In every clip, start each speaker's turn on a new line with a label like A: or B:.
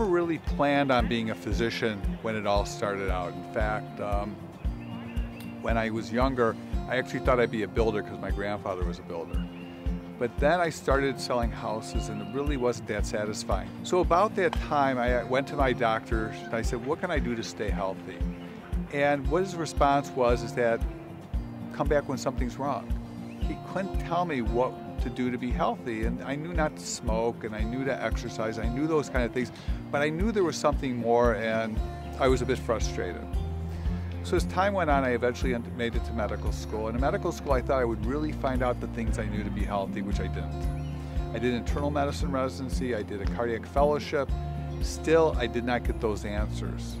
A: never really planned on being a physician when it all started out. In fact, um, when I was younger, I actually thought I'd be a builder because my grandfather was a builder. But then I started selling houses and it really wasn't that satisfying. So about that time, I went to my doctor and I said, what can I do to stay healthy? And what his response was is that, come back when something's wrong. He couldn't tell me what to do to be healthy. And I knew not to smoke and I knew to exercise. I knew those kind of things, but I knew there was something more and I was a bit frustrated. So as time went on, I eventually made it to medical school. And in medical school, I thought I would really find out the things I knew to be healthy, which I didn't. I did internal medicine residency, I did a cardiac fellowship. Still, I did not get those answers.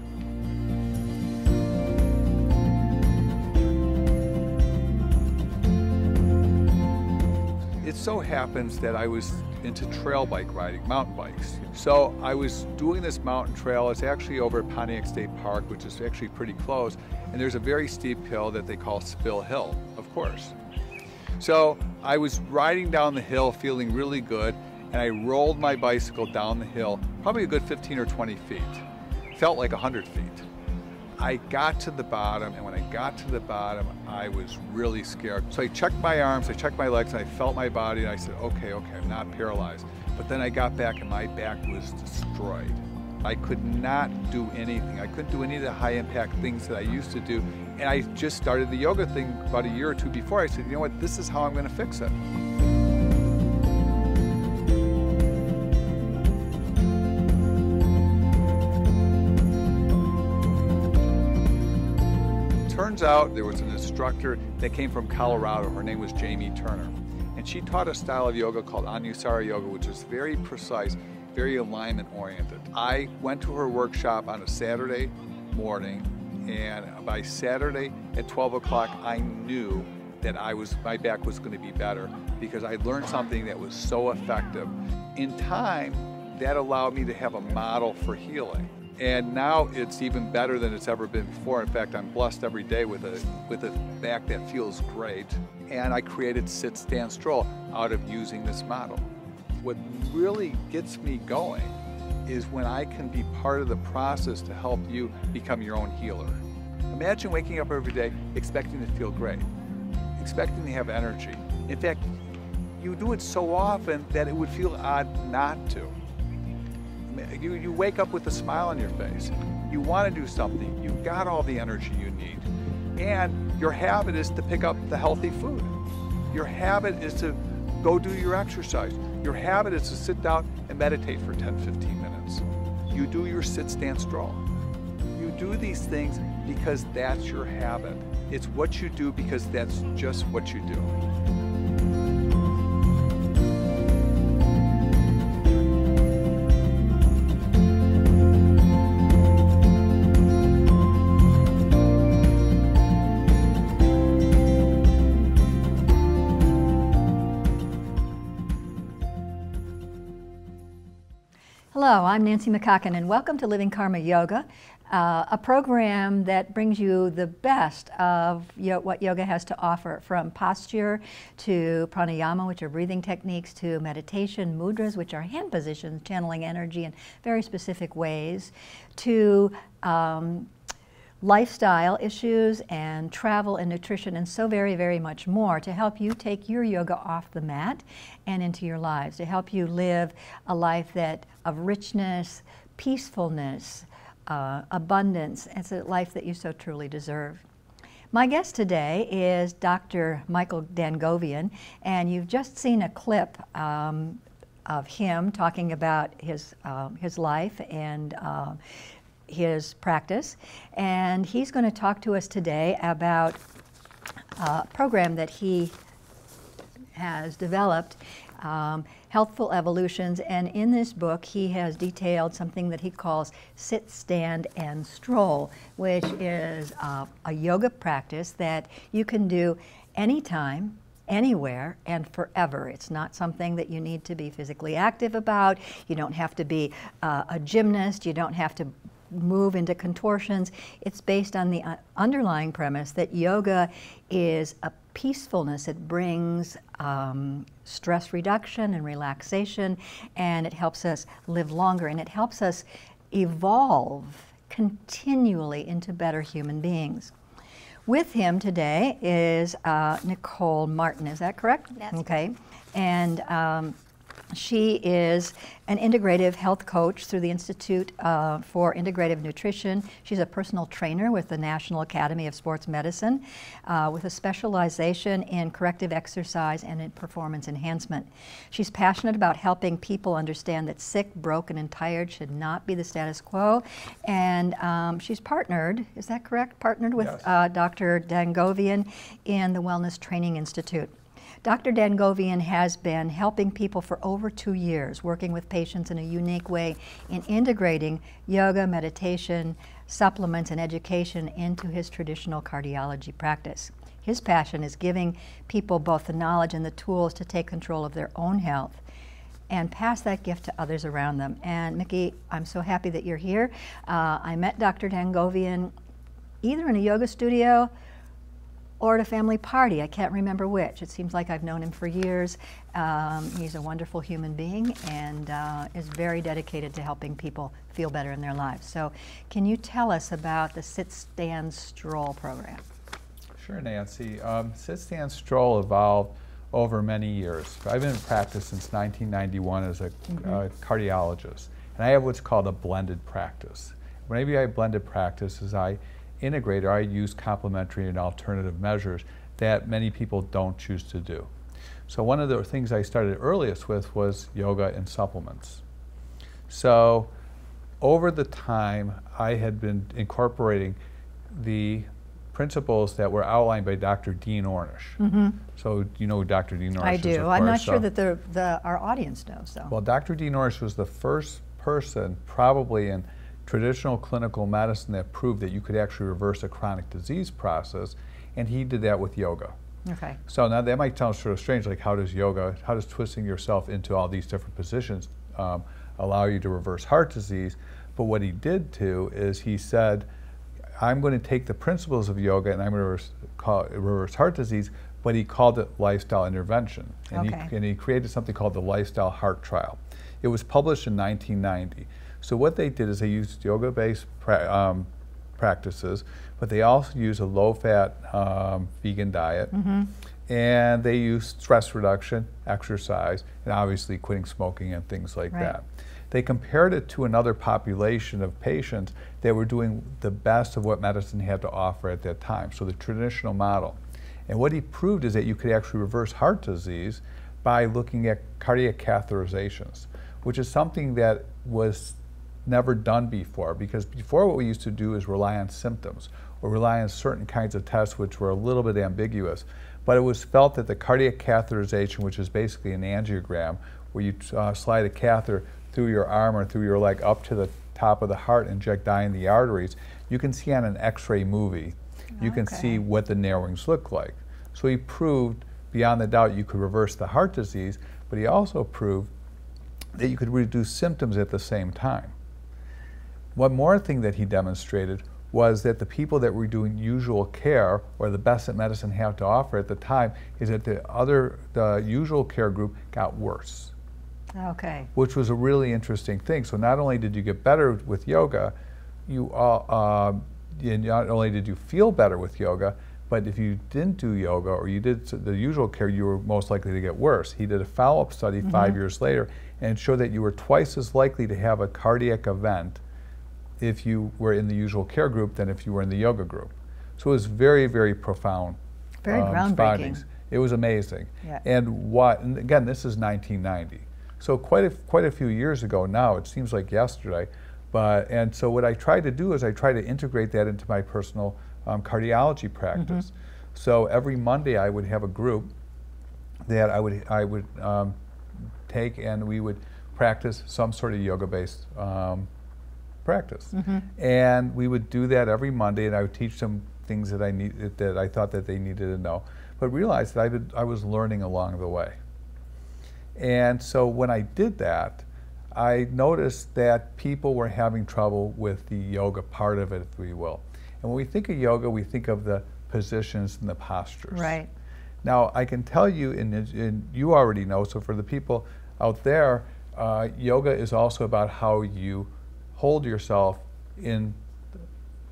A: It so happens that I was into trail bike riding, mountain bikes. So I was doing this mountain trail. It's actually over at Pontiac State Park, which is actually pretty close. And there's a very steep hill that they call Spill Hill, of course. So I was riding down the hill feeling really good, and I rolled my bicycle down the hill, probably a good 15 or 20 feet. Felt like 100 feet. I got to the bottom, and when I got to the bottom, I was really scared. So I checked my arms, I checked my legs, and I felt my body, and I said, okay, okay, I'm not paralyzed. But then I got back, and my back was destroyed. I could not do anything. I couldn't do any of the high impact things that I used to do. And I just started the yoga thing about a year or two before. I said, you know what, this is how I'm going to fix it. Turns out there was an instructor that came from Colorado. Her name was Jamie Turner. And she taught a style of yoga called Anusara Yoga, which was very precise, very alignment oriented. I went to her workshop on a Saturday morning, and by Saturday at 12 o'clock, I knew that I was my back was going to be better because I learned something that was so effective. In time, that allowed me to have a model for healing. And now it's even better than it's ever been before. In fact, I'm blessed every day with a, with a back that feels great. And I created Sit, Stand, Stroll out of using this model. What really gets me going is when I can be part of the process to help you become your own healer. Imagine waking up every day expecting to feel great, expecting to have energy. In fact, you do it so often that it would feel odd not to you, you wake up with a smile on your face. You want to do something. You've got all the energy you need. And your habit is to pick up the healthy food. Your habit is to go do your exercise. Your habit is to sit down and meditate for 10, 15 minutes. You do your sit, stand, stroll. You do these things because that's your habit. It's what you do because that's just what you do.
B: Hello, I'm Nancy McCocken, and welcome to Living Karma Yoga, uh, a program that brings you the best of yo what yoga has to offer, from posture to pranayama, which are breathing techniques, to meditation, mudras, which are hand positions, channeling energy in very specific ways, to um, lifestyle issues and travel and nutrition and so very, very much more to help you take your yoga off the mat and into your lives, to help you live a life that of richness, peacefulness, uh, abundance. It's a life that you so truly deserve. My guest today is Dr. Michael Dangovian, and you've just seen a clip um, of him talking about his, um, his life and uh, his practice, and he's going to talk to us today about a program that he has developed, um, Healthful Evolutions, and in this book he has detailed something that he calls Sit, Stand, and Stroll, which is uh, a yoga practice that you can do anytime, anywhere and forever. It's not something that you need to be physically active about. You don't have to be uh, a gymnast. You don't have to move into contortions. It's based on the uh, underlying premise that yoga is a peacefulness. It brings um, stress reduction and relaxation, and it helps us live longer, and it helps us evolve continually into better human beings. With him today is uh, Nicole Martin. Is that correct?
C: Yes.
B: okay. And um, she is an integrative health coach through the Institute uh, for Integrative Nutrition. She's a personal trainer with the National Academy of Sports Medicine uh, with a specialization in corrective exercise and in performance enhancement. She's passionate about helping people understand that sick, broken, and tired should not be the status quo. And um, she's partnered, is that correct? Partnered with
A: yes.
B: uh, Dr. Dangovian in the Wellness Training Institute. Dr. Dangovian has been helping people for over two years, working with patients in a unique way in integrating yoga, meditation, supplements, and education into his traditional cardiology practice. His passion is giving people both the knowledge and the tools to take control of their own health and pass that gift to others around them. And Mickey, I'm so happy that you're here. Uh, I met Dr. Dangovian either in a yoga studio or at a family party. I can't remember which. It seems like I've known him for years. Um, he's a wonderful human being and uh, is very dedicated to helping people feel better in their lives. So, can you tell us about the Sit, Stand, Stroll program?
A: Sure, Nancy. Um, Sit, Stand, Stroll evolved over many years. I've been in practice since 1991 as a mm-hmm. uh, cardiologist, and I have what's called a blended practice. Whenever I blended practice, is I integrator, I use complementary and alternative measures that many people don't choose to do. So one of the things I started earliest with was yoga and supplements. So over the time, I had been incorporating the principles that were outlined by Dr. Dean Ornish. Mm-hmm. So you know who Dr. Dean Ornish
B: I
A: is,
B: do. I'm not sure that the, the, our audience knows, though.
A: Well, Dr. Dean Ornish was the first person, probably in traditional clinical medicine that proved that you could actually reverse a chronic disease process, and he did that with yoga.
B: Okay.
A: So now that might sound sort of strange, like how does yoga, how does twisting yourself into all these different positions um, allow you to reverse heart disease? But what he did too is he said, I'm going to take the principles of yoga and I'm going to reverse, call, reverse heart disease, but he called it lifestyle intervention. And,
B: okay.
A: he, and he created something called the Lifestyle Heart Trial. It was published in 1990. So what they did is they used yoga-based pra um, practices, but they also use a low-fat um, vegan diet, mm -hmm. and they use stress reduction, exercise, and obviously quitting smoking and things like
B: right.
A: that. They compared it to another population of patients that were doing the best of what medicine had to offer at that time, so the traditional model. And what he proved is that you could actually reverse heart disease by looking at cardiac catheterizations, which is something that was never done before because before what we used to do is rely on symptoms or rely on certain kinds of tests which were a little bit ambiguous. But it was felt that the cardiac catheterization, which is basically an angiogram, where you uh, slide a catheter through your arm or through your leg up to the top of the heart, inject dye in the arteries, you can see on an x-ray movie, you
B: okay.
A: can see what the narrowings look like. So he proved beyond the doubt you could reverse the heart disease, but he also proved that you could reduce symptoms at the same time. One more thing that he demonstrated was that the people that were doing usual care, or the best that medicine had to offer at the time, is that the other, the usual care group got worse.
B: Okay.
A: Which was a really interesting thing. So not only did you get better with yoga, you uh, not only did you feel better with yoga, but if you didn't do yoga or you did the usual care, you were most likely to get worse. He did a follow-up study mm -hmm. five years later and showed that you were twice as likely to have a cardiac event if you were in the usual care group than if you were in the yoga group. So it was very, very profound.
B: Very um, groundbreaking. Findings.
A: It was amazing.
B: Yeah.
A: And what? And again, this is 1990. So quite a quite a few years ago now. It seems like yesterday. But and so what I try to do is I try to integrate that into my personal um, cardiology practice. Mm -hmm. So every Monday I would have a group that I would I would um, take and we would practice some sort of yoga-based um, practice. Mm -hmm. And we would do that every Monday, and I would teach them things that I need that I thought that they needed to know, but realized that I, did, I was learning along the way. And so when I did that, I noticed that people were having trouble with the yoga part of it, if we will. And when we think of yoga, we think of the positions and the postures.
B: Right.
A: Now, I can tell you, and, you already know, so for the people out there, uh, yoga is also about how you hold yourself in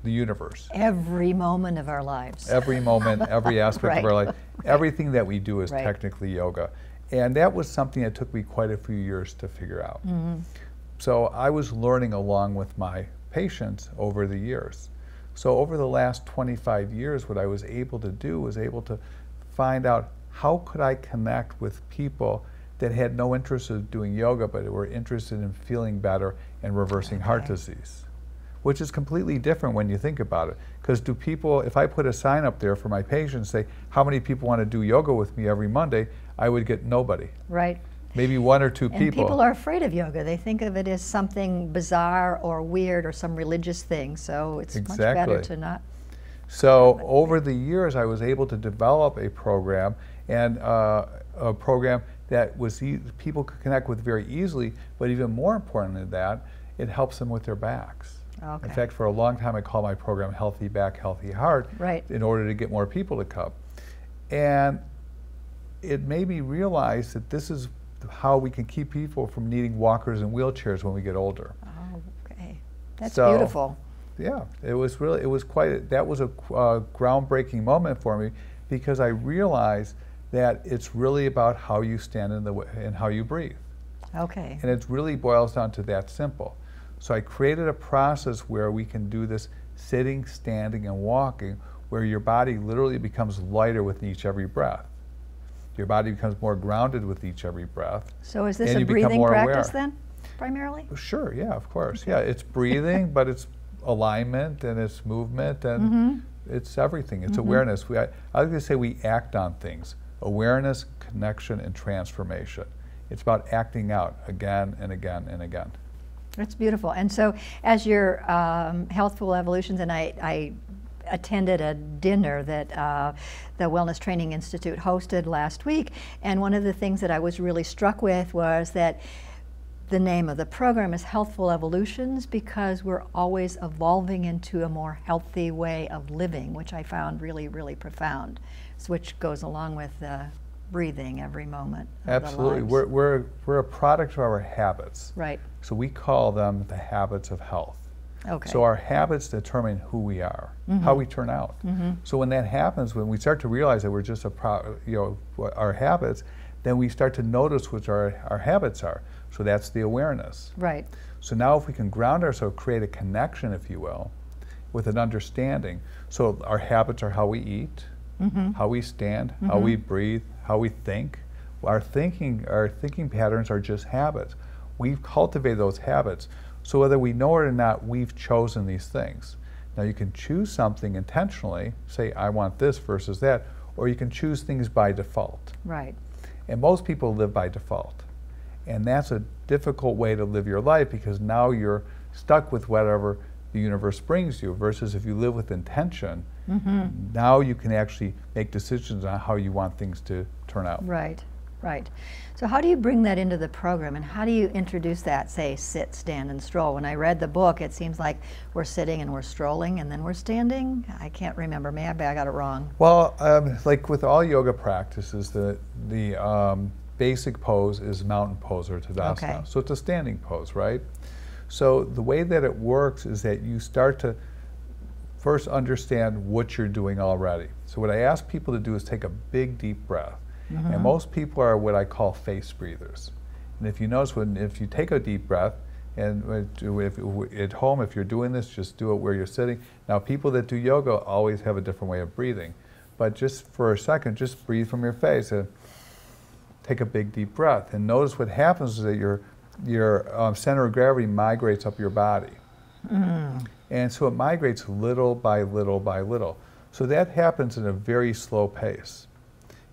A: the universe.
B: Every moment of our lives.
A: Every moment, every aspect
B: right.
A: of our life, everything that we do is
B: right.
A: technically yoga. And that was something that took me quite a few years to figure out.
B: Mm -hmm.
A: So I was learning along with my patients over the years. So over the last 25 years, what I was able to do was able to find out how could I connect with people that had no interest in doing yoga, but were interested in feeling better and reversing okay. heart disease which is completely different when you think about it. Because do people, if I put a sign up there for my patients, say, how many people want to do yoga with me every Monday, I would get nobody.
B: Right.
A: Maybe one or two
B: and
A: people.
B: people are afraid of yoga. They think of it as something bizarre or weird or some religious thing. So it's
A: exactly.
B: much better to not.
A: So over the years, I was able to develop a program and uh, a program that was e people could connect with very easily. But even more important than that, it helps them with their backs.
B: Okay.
A: In fact, for a long time, I called my program Healthy Back, Healthy Heart
B: right.
A: in order to get more people to come. And it made me realize that this is how we can keep people from needing walkers and wheelchairs when we get older.
B: Oh, okay. That's
A: so,
B: beautiful.
A: Yeah, it was really, it was quite, a, that was a uh, groundbreaking moment for me because I realized that it's really about how you stand in the way and how you breathe.
B: Okay.
A: And it really boils down to that simple. So I created a process where we can do this sitting, standing, and walking, where your body literally becomes lighter with each every breath. Your body becomes more grounded with each every breath.
B: So is this a breathing practice aware. then, primarily?
A: Sure, yeah, of course. Okay. Yeah, it's breathing, but it's alignment and it's movement and mm -hmm. it's everything. It's mm -hmm. awareness. We, I, I like to say we act on things. Awareness, connection, and transformation. It's about acting out again and again and again.
B: That's beautiful. And so, as your um, Healthful Evolutions, and I, I attended a dinner that uh, the Wellness Training Institute hosted last week, and one of the things that I was really struck with was that the name of the program is Healthful Evolutions because we're always evolving into a more healthy way of living, which I found really, really profound, which goes along with the breathing every moment.
A: Absolutely. We're, we're, we're a product of our habits.
B: Right.
A: So we call them the habits of health.
B: Okay.
A: So our habits determine who we are, mm -hmm. how we turn out.
B: Mm -hmm.
A: So when that happens, when we start to realize that we're just a pro, you know, our habits, then we start to notice what our, our habits are. So that's the awareness.
B: Right.
A: So now if we can ground ourselves, create a connection, if you will, with an understanding. So our habits are how we eat, mm -hmm. how we stand, how we mm-hmm. breathe, how we think. Our thinking, our thinking patterns are just habits. We've cultivated those habits. So whether we know it or not, we've chosen these things. Now you can choose something intentionally, say I want this versus that, or you can choose things by default.
B: Right.
A: And most people live by default. And that's a difficult way to live your life because now you're stuck with whatever the universe brings you versus if you live with intention, mm -hmm. now you can actually make decisions on how you want things to turn out.
B: Right. Right. So how do you bring that into the program and how do you introduce that, say, sit, stand, and stroll? When I read the book, it seems like we're sitting and we're strolling and then we're standing. I can't remember. Maybe I got it wrong.
A: Well, um, like with all yoga practices, the, the um, basic pose is mountain pose or Tadasana.
B: Okay.
A: So it's a standing pose, right? So the way that it works is that you start to first understand what you're doing already. So what I ask people to do is take a big deep breath. Mm -hmm. And mm-hmm. most people are what I call face breathers. And if you notice, when if you take a deep breath, and if, at home, if you're doing this, just do it where you're sitting. Now, people that do yoga always have a different way of breathing. But just for a second, just breathe from your face and take a big deep breath. And notice what happens is that your, your um, center of gravity migrates up your body. Mm. And so it migrates little by little by little. So that happens in a very slow pace.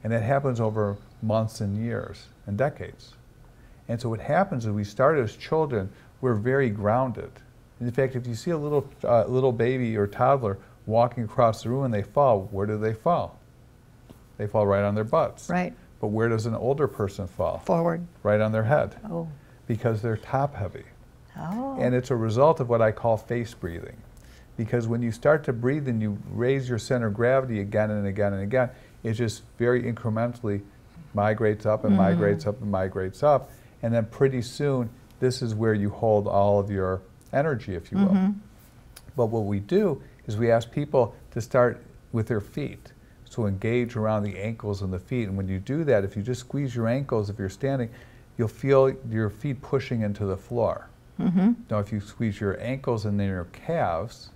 A: And that happens over months and years and decades. And so what happens is we start as children, we're very grounded. In fact, if you see a little, uh, little baby or toddler walking across the room and they fall, where do they fall? They fall right on their butts.
B: Right.
A: But where does an older person fall?
B: Forward.
A: Right on their head.
B: Oh.
A: Because they're top heavy.
B: Oh.
A: And it's a result of what I call face breathing. Because when you start to breathe and you raise your center of gravity again and again and again, it just very incrementally migrates up and mm. migrates up and migrates up. And then pretty soon, this is where you hold all of your energy, if you will. Mm -hmm. But what we do is we ask people to start with their feet. So engage around the ankles and the feet. And when you do that, if you just squeeze your ankles, if you're standing, you'll feel your feet pushing into the floor. Mm -hmm. Now, if you squeeze your ankles and then your calves,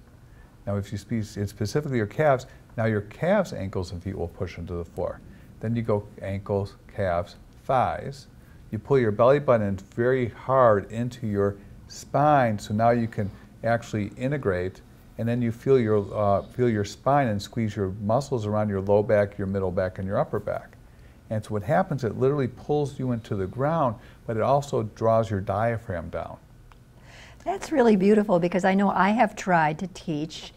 A: now if you squeeze it's specifically your calves, now your calves, ankles, and feet will push into the floor. Then you go ankles, calves, thighs. You pull your belly button very hard into your spine, so now you can actually integrate and then you feel your, uh, feel your spine and squeeze your muscles around your low back, your middle back, and your upper back. And so what happens, it literally pulls you into the ground, but it also draws your diaphragm down.
B: That's really beautiful because I know I have tried to teach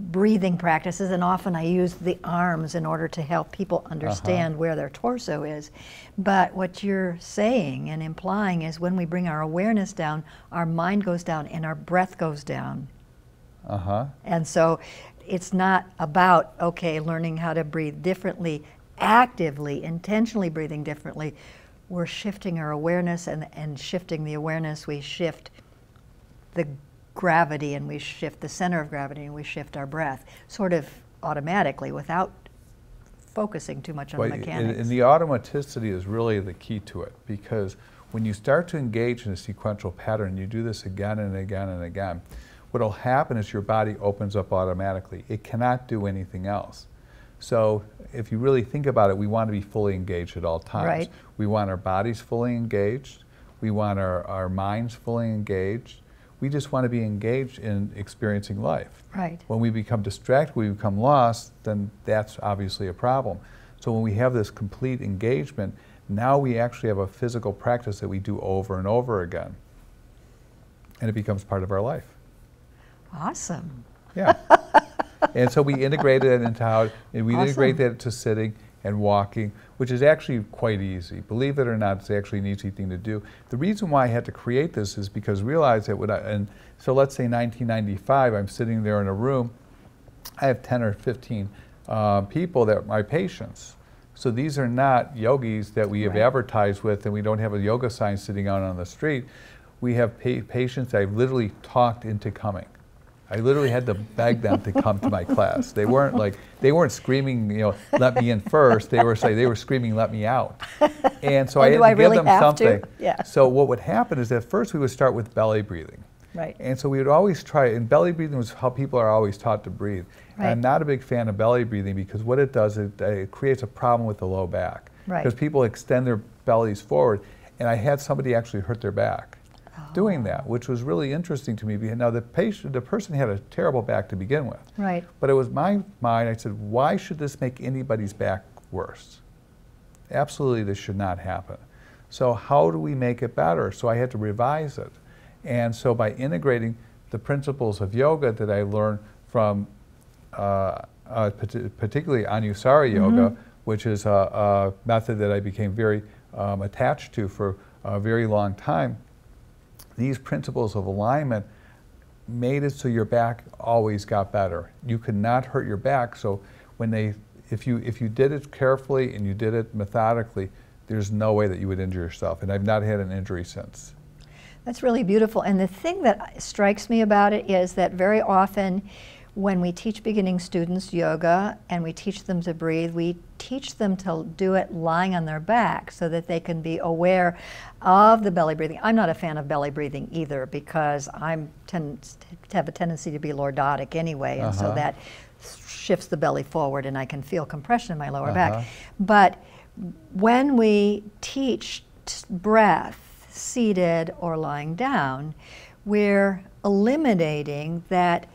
B: breathing practices and often I use the arms in order to help people understand uh-huh. where their torso is. But what you're saying and implying is when we bring our awareness down, our mind goes down and our breath goes down. Uh-huh. And so it's not about, okay, learning how to breathe differently, actively, intentionally breathing differently. We're shifting our awareness, and, and shifting the awareness, we shift the gravity and we shift the center of gravity and we shift our breath sort of automatically without focusing too much on well, the mechanics.
A: And the automaticity is really the key to it because when you start to engage in a sequential pattern, you do this again and again and again, what will happen is your body opens up automatically. It cannot do anything else. So if you really think about it, we want to be fully engaged at all times. Right. We want our bodies fully engaged. We want our, our minds fully engaged. We just want to be engaged in experiencing life.
B: Right.
A: When we become distracted, we become lost, then that's obviously a problem. So when we have this complete engagement, now we actually have a physical practice that we do over and over again. And it becomes part of our life.
B: Awesome.
A: Yeah. and so we integrated it into how, and we awesome. integrate that to sitting and walking, which is actually quite easy. Believe it or not, it's actually an easy thing to do. The reason why I had to create this is because realize that when I, and so let's say 1995, I'm sitting there in a room, I have 10 or 15 uh, people that are my patients. So these are not yogis that we have right. advertised with and we don't have a yoga sign sitting out on the street. We have pa patients I've literally talked into coming. I literally had to beg them to come to my class. They weren't like they weren't screaming, you know, let me in first. They were saying they were screaming, let me out. And so I had to I give really them something. To? Yeah. So what would happen is that first we would start with belly breathing.
B: Right.
A: And so we would always try, and belly breathing was how people are always taught to breathe. Right. I'm not a big fan of belly breathing because what it does, it, it creates a problem with the low back. Right. Because people extend their bellies forward, and I had somebody actually hurt their back doing that, which was really interesting to me. Now the patient, the person had a terrible back to begin with.
B: Right.
A: But it was my mind. I said, why should this make anybody's back worse? Absolutely, this should not happen. So how do we make it better? So I had to revise it, and so by integrating the principles of yoga that I learned from, uh, uh, particularly Anusara Yoga, mm -hmm. which is a, a, method that I became very um, attached to for a very long time these principles of alignment made it so your back always got better. You could not hurt your back. So when they, if you if you did it carefully and you did it methodically, there's no way that you would injure yourself. And I've not had an injury since.
B: That's really beautiful. And the thing that strikes me about it is that very often when we teach beginning students yoga and we teach them to breathe, we teach them to do it lying on their back so that they can be aware of the belly breathing. I'm not a fan of belly breathing either because I tend to have a tendency to be lordotic anyway, and uh -huh. so uh-huh. that shifts the belly forward and I can feel compression in my lower uh -huh. back. Uh-huh. But when we teach breath seated or lying down, we're eliminating that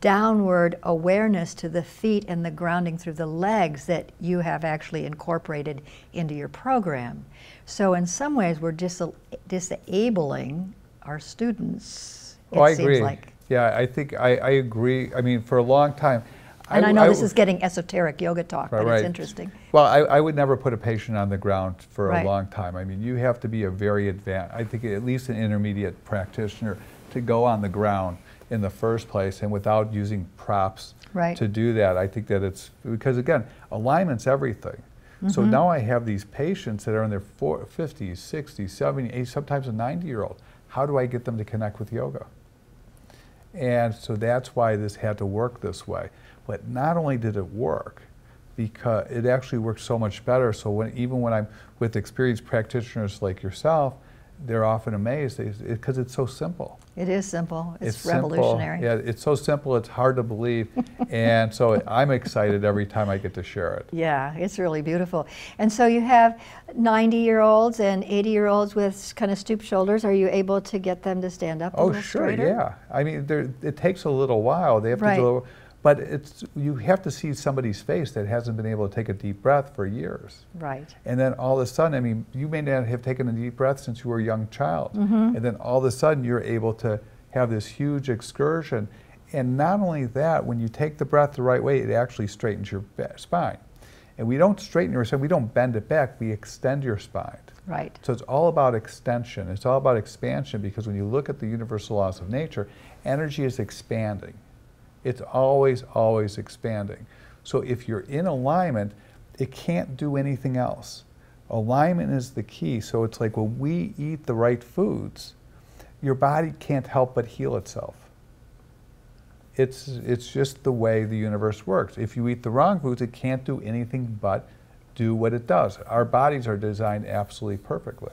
B: downward awareness to the feet and the grounding through the legs that you have actually incorporated into your program. So in some ways, we're dis disabling our students.
A: Oh, I agree. Like. Yeah, I think I, I, agree. I mean, for a long time.
B: And I, I know I, this is getting esoteric yoga talk, right, but it's interesting.
A: Well, I, would never put a patient on the ground for right. a long time. I mean, you have to be a very advanced, I think at least an intermediate practitioner to go on the ground in the first place and without using props right. to do that. I think that it's because again, alignment's everything. Mm -hmm. So mm-hmm. now I have these patients that are in their 50s, 60s, 70s, sometimes a 90 year old. How do I get them to connect with yoga? And so that's why this had to work this way. But not only did it work, because it actually works so much better. So when, even when I'm with experienced practitioners like yourself, they're often amazed because it's so simple.
B: It is simple. It's,
A: it's
B: revolutionary.
A: Simple. Yeah, it's so simple. It's hard to believe, and so I'm excited every time I get to share it.
B: Yeah, it's really beautiful. And so you have 90-year-olds and 80-year-olds with kind of stooped shoulders. Are you able to get them to stand up?
A: Oh, sure.
B: Straighter?
A: Yeah. I mean, it takes a little while. They have
B: right.
A: to do. But it's you have to see somebody's face that hasn't been able to take a deep breath for years.
B: Right.
A: And then all of a sudden, I mean, you may not have taken a deep breath since you were a young child,
B: mm-hmm.
A: and then all of a sudden you're able to have this huge excursion. And not only that, when you take the breath the right way, it actually straightens your spine. And we don't straighten your spine, we don't bend it back, we extend your spine.
B: Right.
A: So it's all about extension. It's all about expansion because when you look at the universal laws of nature, energy is expanding. It's always, always expanding. So if you're in alignment, it can't do anything else. Alignment is the key. So it's like when we eat the right foods, your body can't help but heal itself. It's, it's just the way the universe works. If you eat the wrong foods, it can't do anything but do what it does. Our bodies are designed absolutely perfectly.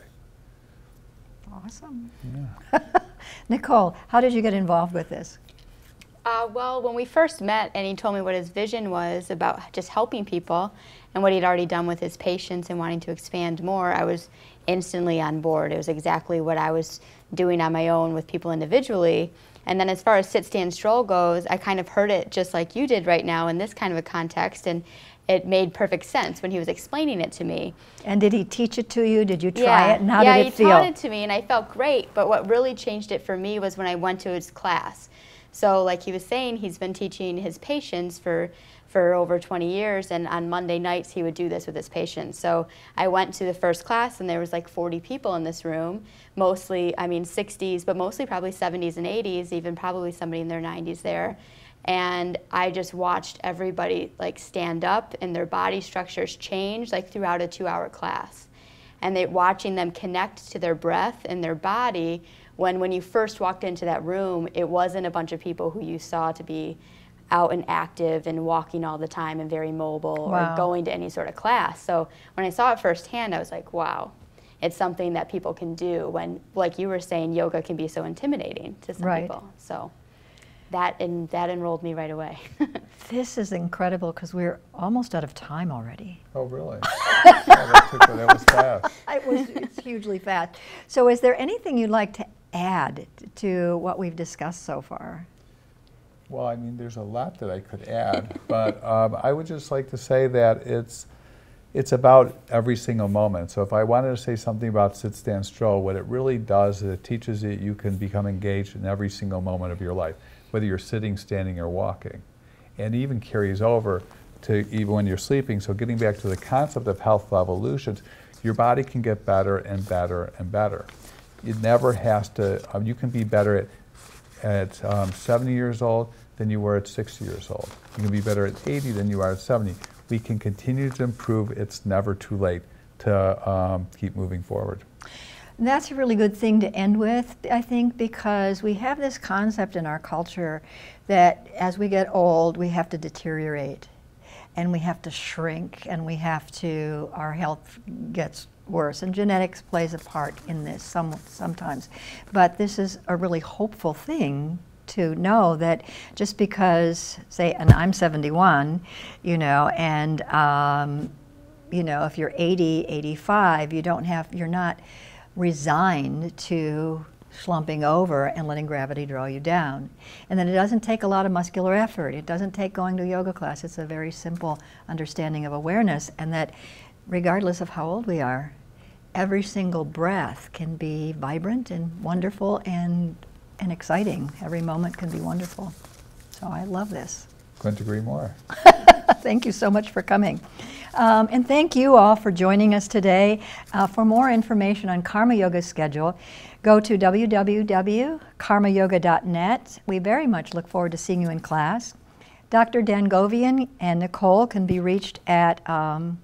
B: Awesome.
A: Yeah.
B: Nicole, how did you get involved with this?
C: Uh, well, when we first met and he told me what his vision was about just helping people and what he'd already done with his patients and wanting to expand more, I was instantly on board. It was exactly what I was doing on my own with people individually. And then as far as sit, stand, stroll goes, I kind of heard it just like you did right now in this kind of a context. And it made perfect sense when he was explaining it to me.
B: And did he teach it to you? Did you try
C: yeah.
B: it? And how
C: yeah,
B: did it feel?
C: Yeah, he taught it to me, and I felt great. But what really changed it for me was when I went to his class. So, like he was saying, he's been teaching his patients for for over 20 years, and on Monday nights he would do this with his patients. So I went to the first class, and there was like 40 people in this room, mostly, I mean, 60s, but mostly probably 70s and 80s, even probably somebody in their 90s there. And I just watched everybody like stand up and their body structures change like throughout a two-hour class, and they watching them connect to their breath and their body when when you first walked into that room, it wasn't a bunch of people who you saw to be out and active and walking all the time and very mobile
B: wow.
C: or going to any sort of class. So when I saw it firsthand, I was like, wow, it's something that people can do when, like you were saying, yoga can be so intimidating to some
B: right.
C: people. So that and that enrolled me right away.
B: this is incredible because we're almost out of time already.
A: Oh, really? oh, that, took, that was fast.
B: It was it's hugely fast. So, is there anything you'd like to add to what we've discussed so far?
A: Well, I mean, there's a lot that I could add, but um, I would just like to say that it's it's about every single moment. So if I wanted to say something about sit, stand, stroll, what it really does is it teaches you you can become engaged in every single moment of your life, whether you're sitting, standing, or walking, and even carries over to even when you're sleeping. So getting back to the concept of health evolutions, your body can get better and better and better. It never has to. Um, you can be better at at um, 70 years old than you were at 60 years old. You can be better at 80 than you are at 70. We can continue to improve. It's never too late to um, keep moving forward.
B: That's a really good thing to end with, I think, because we have this concept in our culture that as we get old, we have to deteriorate and we have to shrink and we have to, our health gets worse. And genetics plays a part in this some, sometimes. But this is a really hopeful thing to know that just because, say, and I'm 71, you know, and, um, you know, if you're 80, 85, you don't have, you're not resigned to slumping over and letting gravity draw you down. And then it doesn't take a lot of muscular effort. It doesn't take going to yoga class. It's a very simple understanding of awareness and that regardless of how old we are, every single breath can be vibrant and wonderful and, and exciting. Every moment can be wonderful. So I love this.
A: Couldn't agree more.
B: thank you so much for coming. Um, and thank you all for joining us today. Uh, for more information on Karma Yoga's schedule, go to www.karmayoga.net. We very much look forward to seeing you in class. Dr. Dangovian and Nicole can be reached at um,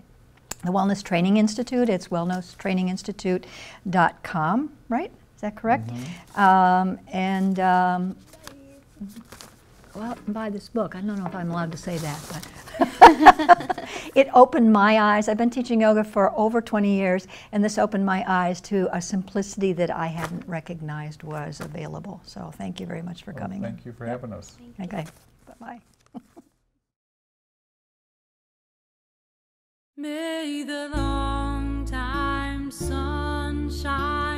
B: the Wellness Training Institute. It's wellnesstraininginstitute.com, right? Is that correct?
A: Mm-hmm.
B: Um, and um, go out and buy this book. I don't know if I'm allowed to say that, but it opened my eyes. I've been teaching yoga for over 20 years, and this opened my eyes to a simplicity that I hadn't recognized was available. So thank you very much for
A: Well,
B: coming.
A: Thank you for having us.
B: Okay, bye-bye.
D: May the long time sun shine.